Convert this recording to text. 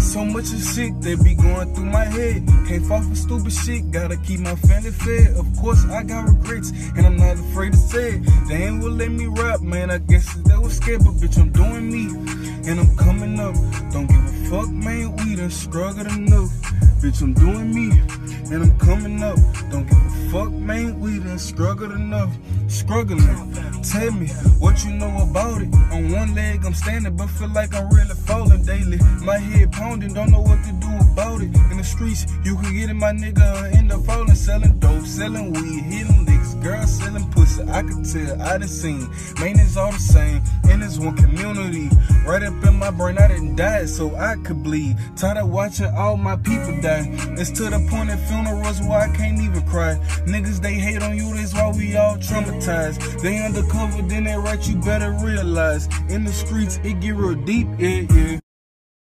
So much of shit that be going through my head. Can't fall for stupid shit, gotta keep my family fed. Of course, I got regrets, and I'm not afraid to say it. They ain't will let me rap, man. I guess they was scared, but bitch, I'm doing me, and I'm coming up. Don't give a fuck, man. We done struggled enough. Bitch, I'm doing me, and I'm coming up. Don't give a fuck, man. We done struggled enough. Struggling. Tell me what you know about it. On one leg, I'm standing, but feel like I'm really falling daily. My head pounding, don't know what to do about it. In the streets, you can get it, my nigga. End up falling, selling dope, selling weed, hitting licks, girls selling pussy. I could tell, I done seen. Man, it's all the same. And it's one community. Right up in my brain, I didn't die so I could bleed. Tired of watching all my people die. It's to the point at funerals where I can't even cry. Niggas, they hate on you, that's why we all traumatized. They undercover, then they right, you better realize. In the streets, it get real deep, yeah, yeah.